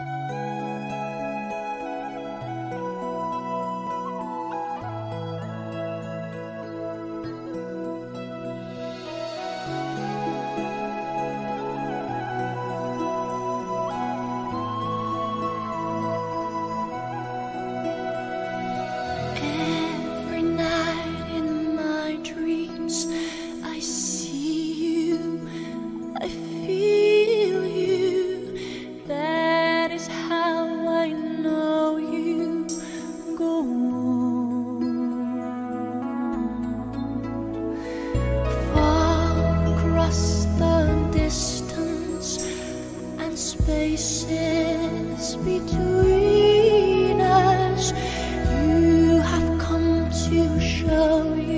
Música spaces between us. You have come to show you.